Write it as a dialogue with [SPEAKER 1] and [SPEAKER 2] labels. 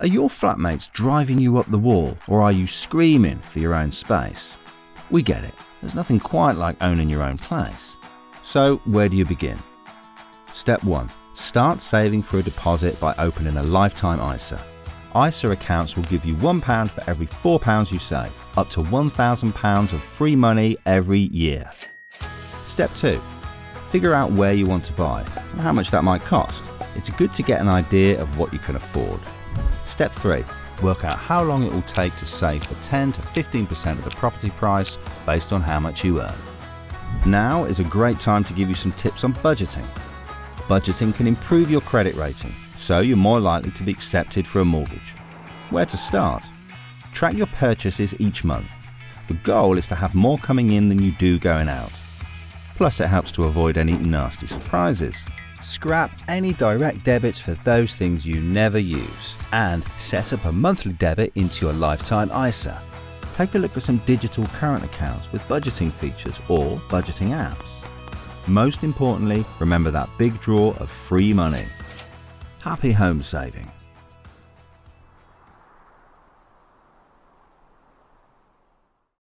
[SPEAKER 1] Are your flatmates driving you up the wall or are you screaming for your own space? We get it, there's nothing quite like owning your own place. So, where do you begin? Step 1 Start saving for a deposit by opening a lifetime ISA. ISA accounts will give you £1 for every £4 you save, up to £1,000 of free money every year. Step 2 Figure out where you want to buy and how much that might cost. It's good to get an idea of what you can afford. Step 3 Work out how long it will take to save for 10 to 15% of the property price based on how much you earn. Now is a great time to give you some tips on budgeting. Budgeting can improve your credit rating, so you're more likely to be accepted for a mortgage. Where to start? Track your purchases each month. The goal is to have more coming in than you do going out. Plus, it helps to avoid any nasty surprises. Scrap any direct debits for those things you never use and set up a monthly debit into your lifetime ISA. Take a look at some digital current accounts with budgeting features or budgeting apps. Most importantly, remember that big draw of free money. Happy home saving.